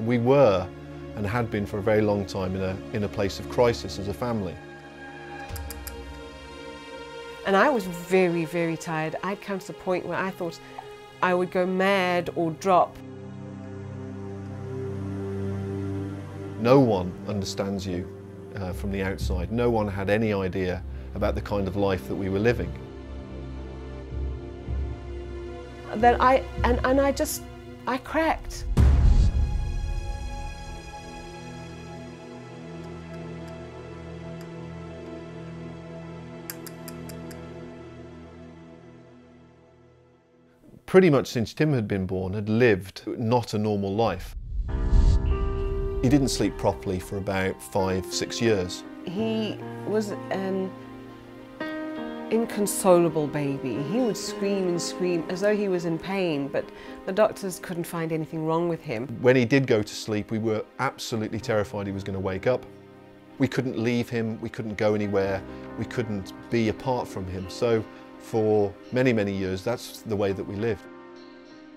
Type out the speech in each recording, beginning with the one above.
And we were and had been for a very long time in a, in a place of crisis as a family. And I was very, very tired. I'd come to the point where I thought I would go mad or drop. No one understands you uh, from the outside. No one had any idea about the kind of life that we were living. That I, and, and I just, I cracked. Pretty much since Tim had been born, had lived not a normal life. He didn't sleep properly for about five, six years. He was an inconsolable baby. He would scream and scream as though he was in pain, but the doctors couldn't find anything wrong with him. When he did go to sleep, we were absolutely terrified he was going to wake up. We couldn't leave him, we couldn't go anywhere, we couldn't be apart from him. So for many, many years, that's the way that we lived.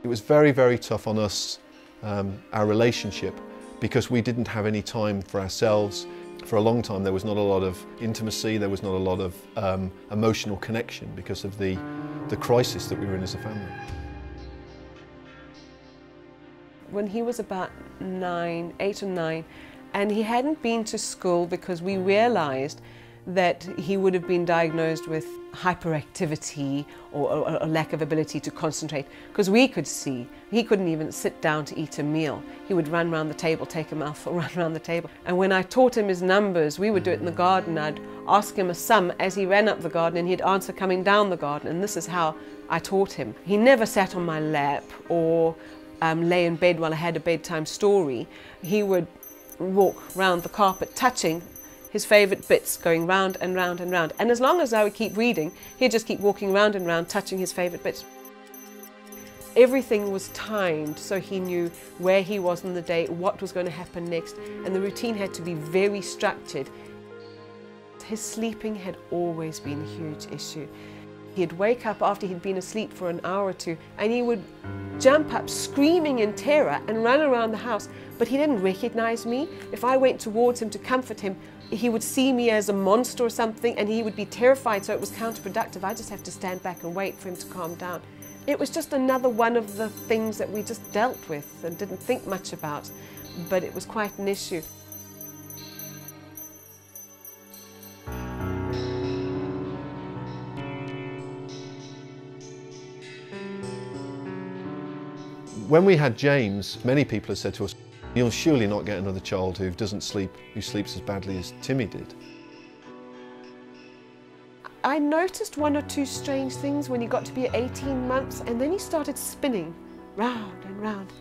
It was very, very tough on us, um, our relationship, because we didn't have any time for ourselves. For a long time, there was not a lot of intimacy, there was not a lot of um, emotional connection because of the, the crisis that we were in as a family. When he was about nine, eight or nine, and he hadn't been to school because we realized that he would have been diagnosed with hyperactivity or, a lack of ability to concentrate because we could see he couldn't even sit down to eat a meal. He would run around the table, take a mouthful, run around the table. And when I taught him his numbers, we would do it in the garden. I'd ask him a sum as he ran up the garden and he'd answer coming down the garden. And this is how I taught him. He never sat on my lap or um, lay in bed while I had a bedtime story. He would walk round the carpet touching his favourite bits going round and round and round. And as long as I would keep reading, he'd just keep walking round and round, touching his favourite bits. Everything was timed so he knew where he was in the day, what was going to happen next, and the routine had to be very structured. His sleeping had always been a huge issue. He'd wake up after he'd been asleep for an hour or two and he would jump up screaming in terror and run around the house, but he didn't recognize me. If I went towards him to comfort him, he would see me as a monster or something and he would be terrified, so it was counterproductive. I just have to stand back and wait for him to calm down. It was just another one of the things that we just dealt with and didn't think much about, but it was quite an issue. When we had James, many people have said to us, You'll surely not get another child who doesn't sleep, who sleeps as badly as Timmy did. I noticed one or two strange things when he got to be 18 months and then he started spinning round and round,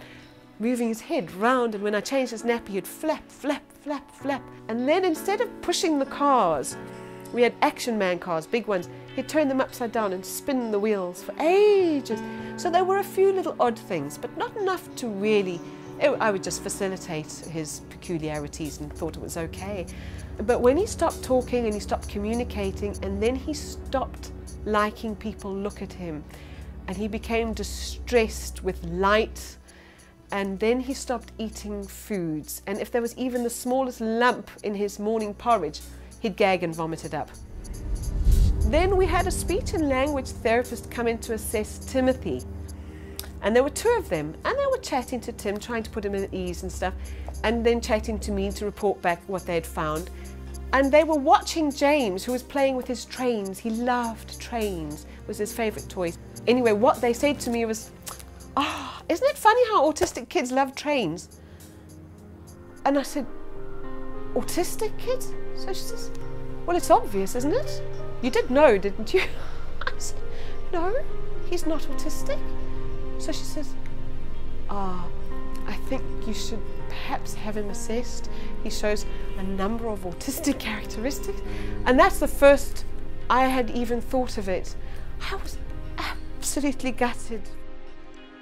moving his head round and when I changed his nappy he'd flap, flap, flap, flap. And then instead of pushing the cars, we had action man cars, big ones, he'd turn them upside down and spin the wheels for ages. So there were a few little odd things, but not enough to really it, I would just facilitate his peculiarities and thought it was okay. But when he stopped talking and he stopped communicating and then he stopped liking people look at him and he became distressed with light and then he stopped eating foods and if there was even the smallest lump in his morning porridge he'd gag and vomit it up. Then we had a speech and language therapist come in to assess Timothy and there were two of them, and they were chatting to Tim, trying to put him at ease and stuff, and then chatting to me to report back what they had found. And they were watching James, who was playing with his trains. He loved trains, was his favourite toy. Anyway, what they said to me was, Oh, isn't it funny how autistic kids love trains? And I said, Autistic kid? So she says, Well, it's obvious, isn't it? You did know, didn't you? I said, No, he's not autistic. So she says, Ah, oh, I think you should perhaps have him assessed. He shows a number of autistic characteristics. And that's the first I had even thought of it. I was absolutely gutted.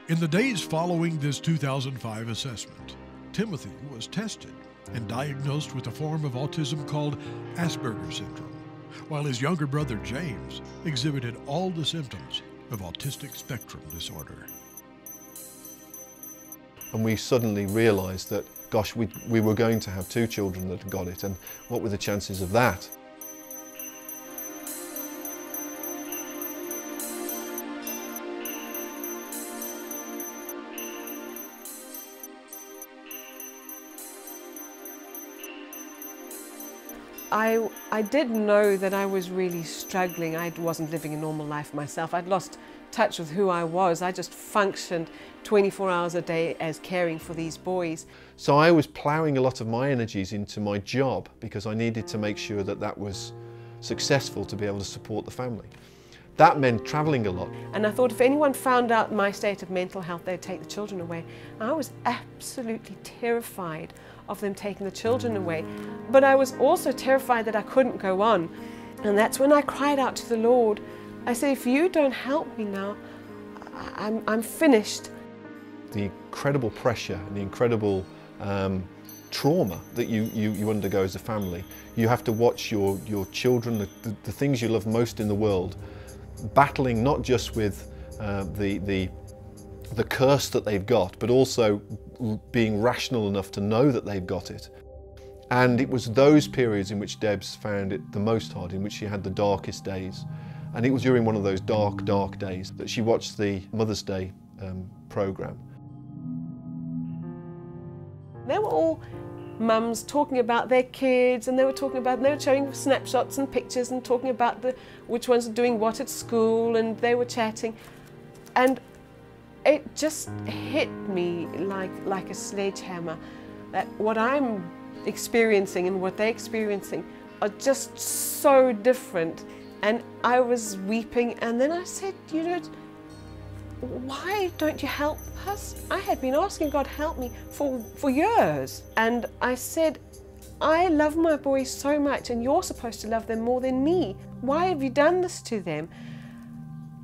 In the days following this 2005 assessment, Timothy was tested and diagnosed with a form of autism called Asperger's syndrome, while his younger brother James exhibited all the symptoms of autistic spectrum disorder. And we suddenly realised that, gosh, we, we were going to have two children that had got it, and what were the chances of that? I, I did know that I was really struggling. I wasn't living a normal life myself. I'd lost touch with who I was. I just functioned 24 hours a day as caring for these boys. So I was ploughing a lot of my energies into my job because I needed to make sure that that was successful to be able to support the family. That meant travelling a lot. And I thought if anyone found out my state of mental health, they'd take the children away. I was absolutely terrified of them taking the children away. But I was also terrified that I couldn't go on. And that's when I cried out to the Lord. I said, if you don't help me now, I'm, I'm finished. The incredible pressure and the incredible um, trauma that you, you, you undergo as a family. You have to watch your, your children, the, the, the things you love most in the world, battling not just with uh, the, the, the curse that they've got, but also being rational enough to know that they've got it. And it was those periods in which Debs found it the most hard, in which she had the darkest days. And it was during one of those dark, dark days that she watched the Mother's Day um, programme. They were all mums talking about their kids and they were talking about, they were showing snapshots and pictures and talking about the, which ones are doing what at school and they were chatting. And it just hit me like, like a sledgehammer that what I'm experiencing and what they're experiencing are just so different. And I was weeping, and then I said, You know, why don't you help us? I had been asking God help me for, for years. And I said, I love my boys so much, and you're supposed to love them more than me. Why have you done this to them?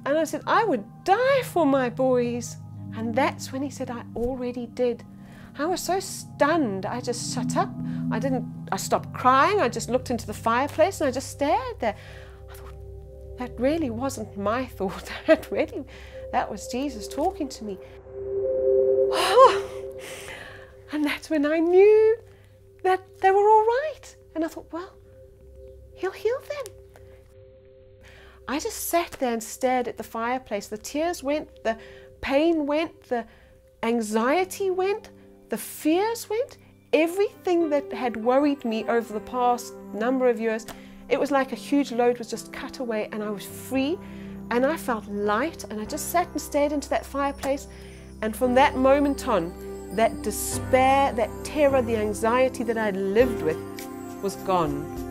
And I said, I would die for my boys. And that's when he said, I already did. I was so stunned. I just shut up. I didn't, I stopped crying. I just looked into the fireplace and I just stared there. I thought, that really wasn't my thought. That really, that was Jesus talking to me. and that's when I knew that they were all right. And I thought, well, he'll heal them. I just sat there and stared at the fireplace. The tears went, the pain went, the anxiety went, the fears went. Everything that had worried me over the past number of years, it was like a huge load was just cut away and I was free and I felt light and I just sat and stared into that fireplace. And from that moment on, that despair, that terror, the anxiety that I'd lived with was gone.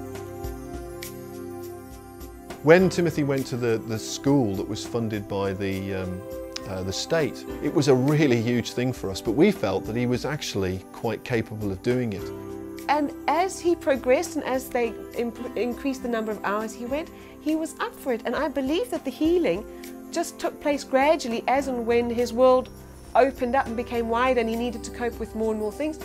When Timothy went to the, the school that was funded by the, um, uh, the state, it was a really huge thing for us, but we felt that he was actually quite capable of doing it. And as he progressed and as they increased the number of hours he went, he was up for it. And I believe that the healing just took place gradually as and when his world opened up and became wide and he needed to cope with more and more things.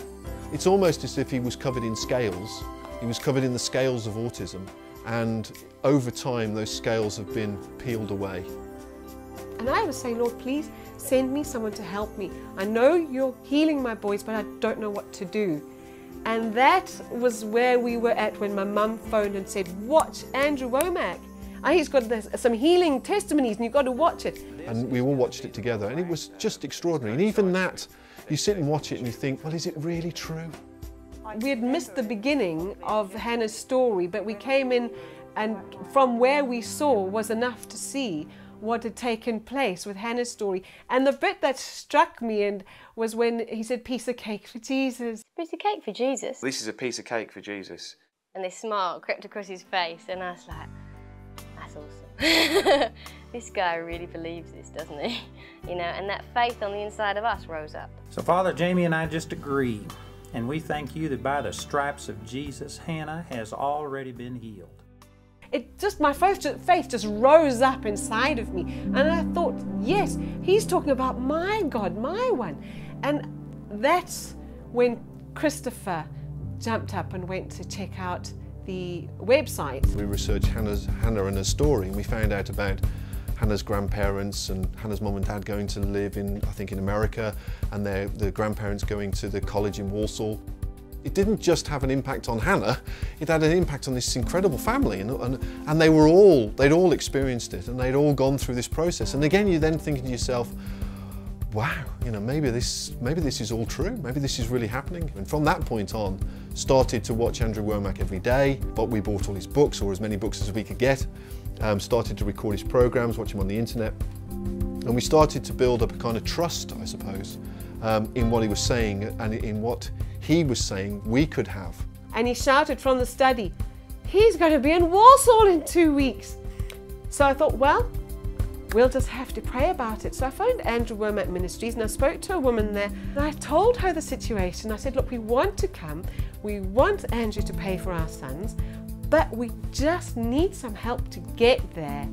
It's almost as if he was covered in scales. He was covered in the scales of autism and over time those scales have been peeled away. And I was saying, Lord, please send me someone to help me. I know you're healing my boys, but I don't know what to do. And that was where we were at when my mum phoned and said, watch Andrew Wommack. Ah, he's got this, some healing testimonies and you've got to watch it. And we all watched it together and it was just extraordinary. And even that, you sit and watch it and you think, well, is it really true? We had missed the beginning of Hannah's story, but we came in and from where we saw was enough to see what had taken place with Hannah's story. And the bit that struck me and was when he said, piece of cake for Jesus. Piece of cake for Jesus? This is a piece of cake for Jesus. And this smile crept across his face and I was like, that's awesome. this guy really believes this, doesn't he? You know, and that faith on the inside of us rose up. So Father, Jamie and I just agree. And we thank you that by the stripes of Jesus, Hannah has already been healed. It just, my faith just, faith just rose up inside of me. And I thought, yes, he's talking about my God, my one. And that's when Christopher jumped up and went to check out the website. We researched Hannah's, Hannah and her story and we found out about Hannah's grandparents and Hannah's mum and dad going to live in, I think, in America, and their, the grandparents going to the college in Walsall. It didn't just have an impact on Hannah, it had an impact on this incredible family, and, and, and they were all, they'd all experienced it, and they'd all gone through this process. And again, you're then thinking to yourself, wow, you know, maybe this, maybe this is all true. Maybe this is really happening. And from that point on, started to watch Andrew Wommack every day. But we bought all his books, or as many books as we could get. Um, started to record his programs, watch him on the internet. And we started to build up a kind of trust, I suppose, um, in what he was saying and in what he was saying we could have. And he shouted from the study, he's going to be in Walsall in two weeks. So I thought, well, we'll just have to pray about it. So I phoned Andrew Wommack Ministries and I spoke to a woman there and I told her the situation. I said, look, we want to come. We want Andrew to pay for our sons, but we just need some help to get there.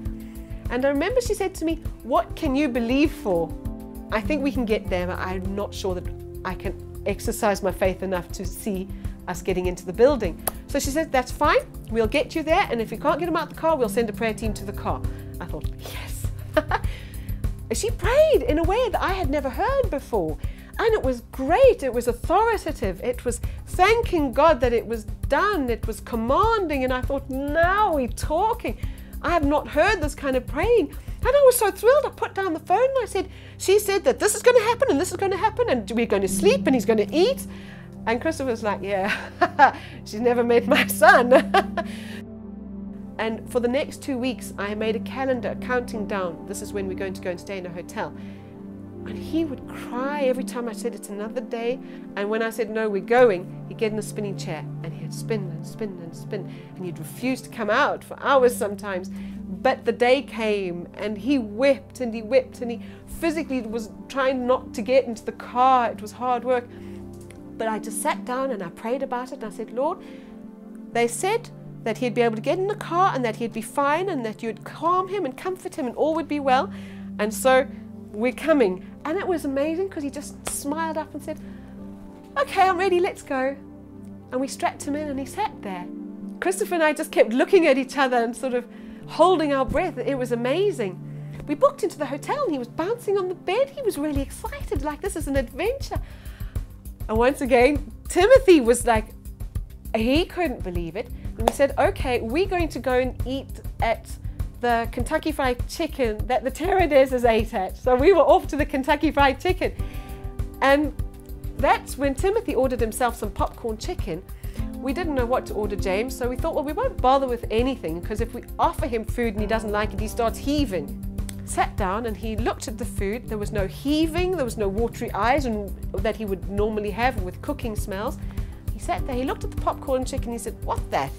And I remember she said to me, what can you believe for? I think we can get there, but I'm not sure that I can exercise my faith enough to see us getting into the building. So she said, that's fine. We'll get you there. And if we can't get them out the car, we'll send a prayer team to the car. I thought, yes, she prayed in a way that I had never heard before. And it was great. It was authoritative. It was thanking God that it was done. It was commanding. And I thought, now we're talking. I have not heard this kind of praying. And I was so thrilled. I put down the phone and I said, She said that this is going to happen and this is going to happen and we're going to sleep and he's going to eat. And Christopher was like, Yeah, she's never met my son. And for the next two weeks, I made a calendar counting down. This is when we're going to go and stay in a hotel. And he would cry every time I said it's another day. And when I said, no, we're going, he'd get in the spinning chair and he'd spin and spin and spin. And he'd refuse to come out for hours sometimes. But the day came and he whipped and he whipped and he physically was trying not to get into the car. It was hard work. But I just sat down and I prayed about it and I said, Lord, they said that he'd be able to get in the car and that he'd be fine and that you'd calm him and comfort him and all would be well. And so we're coming. And it was amazing because he just smiled up and said, Okay, I'm ready, let's go. And we strapped him in and he sat there. Christopher and I just kept looking at each other and sort of holding our breath. It was amazing. We booked into the hotel and he was bouncing on the bed. He was really excited, like this is an adventure. And once again, Timothy was like, he couldn't believe it. And we said, okay, we're going to go and eat at the Kentucky Fried Chicken that the Teradezes ate at. So we were off to the Kentucky Fried Chicken. And that's when Timothy ordered himself some popcorn chicken. We didn't know what to order James, so we thought, well, we won't bother with anything because if we offer him food and he doesn't like it, he starts heaving. Sat down and he looked at the food. There was no heaving, there was no watery eyes and, that he would normally have with cooking smells. He sat there, he looked at the popcorn chicken, he said, What that?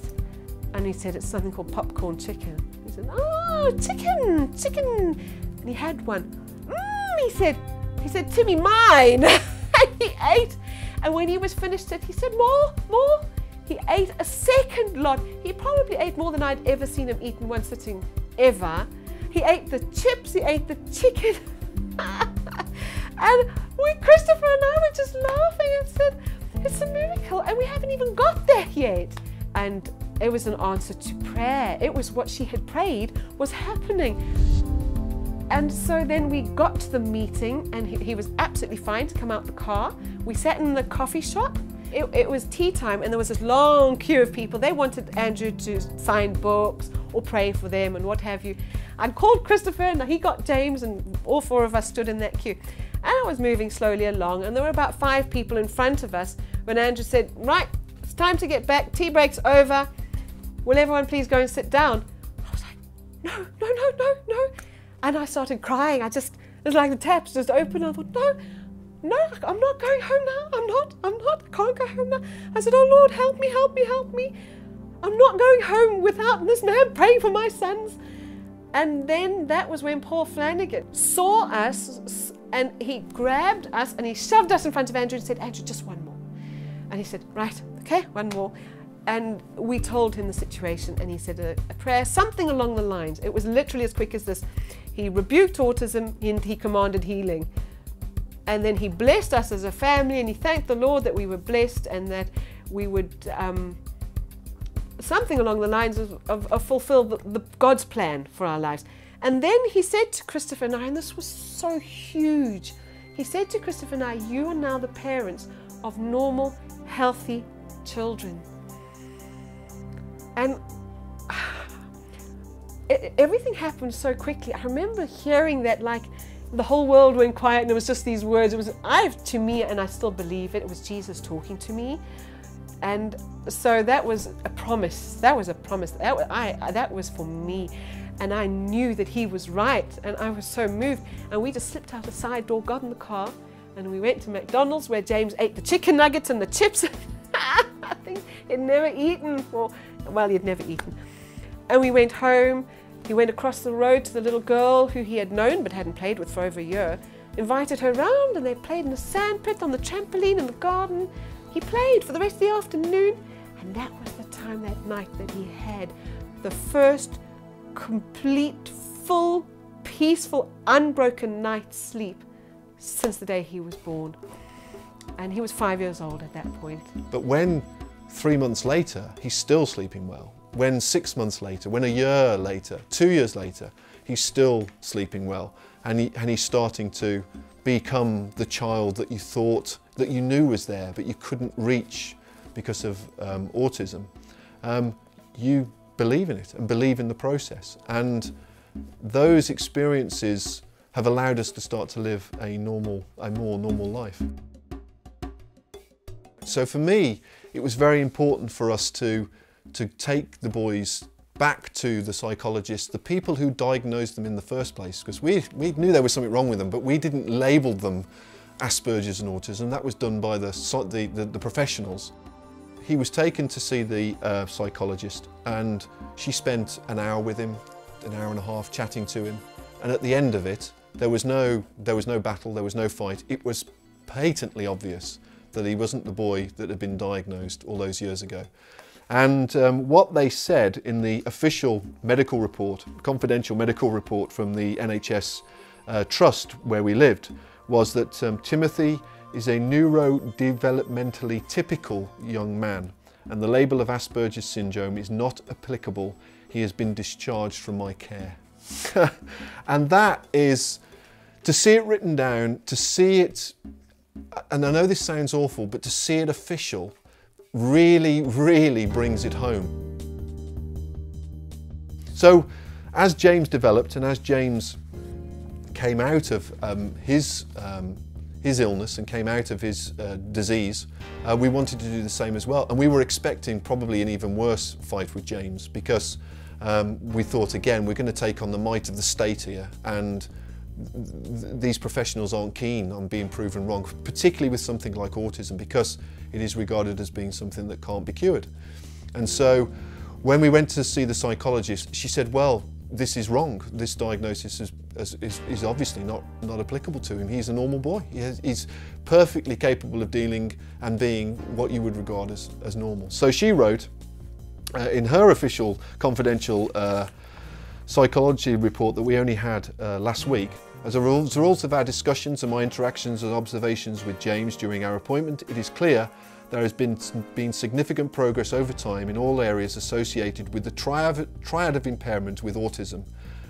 And he said, It's something called popcorn chicken. Said, Oh, chicken, chicken. And he had one. Mmm, he said, he said, Timmy, mine. and he ate. And when he was finished it, he said, More, more. He ate a second lot. He probably ate more than I'd ever seen him eat in one sitting, ever. He ate the chips, he ate the chicken. and we, Christopher and I were just laughing and said, it's a miracle, and we haven't even got there yet. And it was an answer to prayer. It was what she had prayed was happening. And so then we got to the meeting, and he, he was absolutely fine to come out the car. We sat in the coffee shop. It, it, was tea time, and there was this long queue of people. They wanted Andrew to sign books or pray for them and what have you. I called Christopher, and he got James, and all four of us stood in that queue. And I was moving slowly along, and there were about five people in front of us when Andrew said, Right, it's time to get back, tea break's over. Will everyone please go and sit down? I was like, No, no, no, no, no. And I started crying. I just, it was like the taps just opened. I thought, No, no, I'm not going home now. I'm not, I'm not, I can't go home now. I said, Oh Lord, help me, help me, help me. I'm not going home without this man praying for my sons. And then that was when Paul Flanagan saw us and he grabbed us and he shoved us in front of Andrew and said, Andrew, just one more. And he said, Right, okay, one more. And we told him the situation and he said a, a prayer, something along the lines. It was literally as quick as this. He rebuked autism and he commanded healing. And then he blessed us as a family and he thanked the Lord that we were blessed and that we would. Um, something along the lines of, of, of fulfill the, the God's plan for our lives. And then he said to Christopher and I, and this was so huge, he said to Christopher and I, You are now the parents of normal, healthy children. And everything happened so quickly. I remember hearing that, like, the whole world went quiet and it was just these words. It was, I, to me, and I still believe it, it was Jesus talking to me. And so that was a promise. That was a promise. That, I, that was for me. And I knew that he was right. And I was so moved. And we just slipped out the side door, got in the car, and we went to McDonald's where James ate the chicken nuggets and the chips. I think he'd never eaten for, well, he'd never eaten. And we went home. He went across the road to the little girl who he had known but hadn't played with for over a year, invited her round, and they played in the sandpit on the trampoline in the garden. He played for the rest of the afternoon, and that was the time that night that he had the first complete, full, peaceful, unbroken night's sleep since the day he was born. And he was five years old at that point. But when three months later, he's still sleeping well, when six months later, when a year later, two years later, he's still sleeping well, and, he, and he's starting to become the child that you thought, that you knew was there, but you couldn't reach because of um, autism, um, you believe in it and believe in the process. And those experiences have allowed us to start to live a normal, a more normal life. So for me, it was very important for us to, to take the boys back to the psychologists, the people who diagnosed them in the first place, because we, we knew there was something wrong with them, but we didn't label them Asperger's and autism. That was done by the, the, the, the professionals. He was taken to see the uh, psychologist and she spent an hour with him, an hour and a half chatting to him. And at the end of it, there was no, there was no battle, there was no fight. It was patently obvious that he wasn't the boy that had been diagnosed all those years ago. And um, what they said in the official medical report, confidential medical report from the NHS uh, trust where we lived, was that um, Timothy is a neurodevelopmentally typical young man and the label of Asperger's syndrome is not applicable. He has been discharged from my care. and that is, to see it written down, to see it, and I know this sounds awful, but to see it official really, really brings it home. So as James developed and as James came out of um, his, um, his illness and came out of his uh, disease, uh, we wanted to do the same as well. And we were expecting probably an even worse fight with James because um, we thought again we're going to take on the might of the state here and these professionals aren't keen on being proven wrong, particularly with something like autism because it is regarded as being something that can't be cured. And so when we went to see the psychologist, she said, well, this is wrong. This diagnosis is, is, is obviously not, not applicable to him. He's a normal boy. He has, he's perfectly capable of dealing and being what you would regard as, as normal. So she wrote uh, in her official confidential uh, psychology report that we only had uh, last week, as a result of our discussions and my interactions and observations with James during our appointment, it is clear there has been, been significant progress over time in all areas associated with the triad, triad of impairment with autism.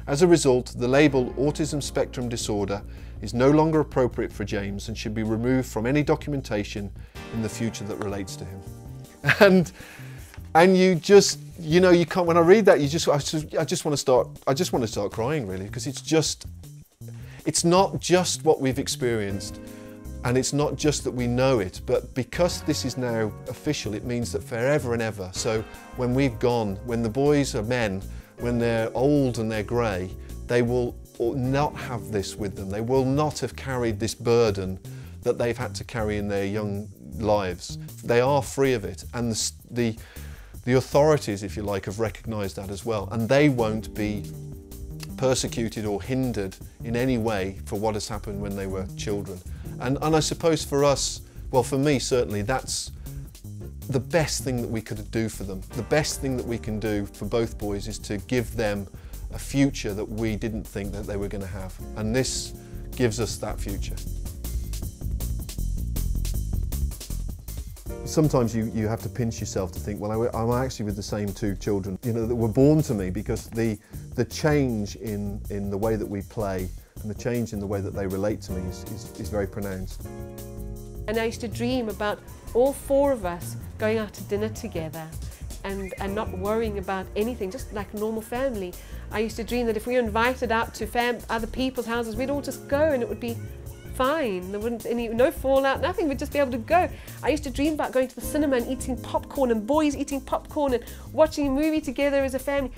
As a result, the label autism spectrum disorder is no longer appropriate for James and should be removed from any documentation in the future that relates to him. And and you just you know you can't when I read that you just I just, I just want to start I just want to start crying really because it's just it's not just what we've experienced and it's not just that we know it, but because this is now official, it means that forever and ever. So when we've gone, when the boys are men, when they're old and they're grey, they will not have this with them. They will not have carried this burden that they've had to carry in their young lives. They are free of it. And the, the, the authorities, if you like, have recognised that as well. And they won't be persecuted or hindered in any way for what has happened when they were children. And, and I suppose for us, well, for me certainly, that's the best thing that we could do for them. The best thing that we can do for both boys is to give them a future that we didn't think that they were going to have. And this gives us that future. Sometimes you, you have to pinch yourself to think, well, I, am actually with the same two children, you know, that were born to me because the, the change in, in the way that we play and the change in the way that they relate to me is, is, is very pronounced. And I used to dream about all four of us going out to dinner together and, and not worrying about anything, just like a normal family. I used to dream that if we were invited out to other people's houses, we'd all just go and it would be fine. There wouldn't any no fallout, nothing. We'd just be able to go. I used to dream about going to the cinema and eating popcorn and boys eating popcorn and watching a movie together as a family.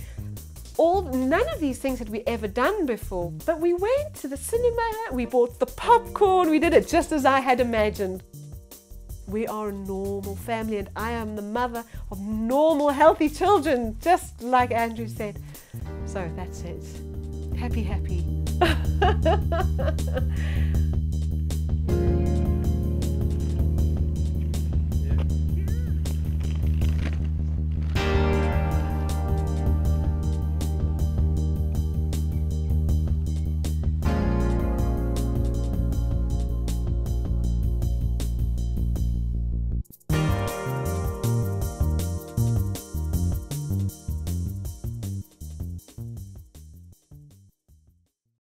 All none of these things had we ever done before. But we went to the cinema, we bought the popcorn, we did it just as I had imagined. We are a normal family, and I am the mother of normal, healthy children, just like Andrew said. So that's it. Happy, happy.